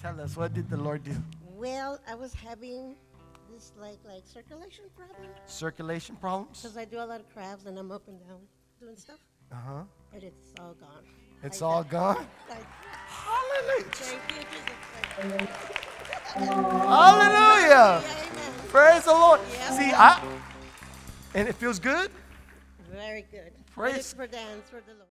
Tell us, what did the Lord do? Well, I was having this like like circulation problem Circulation problems? because I do a lot of crafts and I'm up and down doing stuff, Uh huh. and it's all gone. It's I, all gone? Hallelujah. thank. Hallelujah. Praise the Lord. Yeah. See, I, and it feels good? Very good. Praise- for dance for the Lord.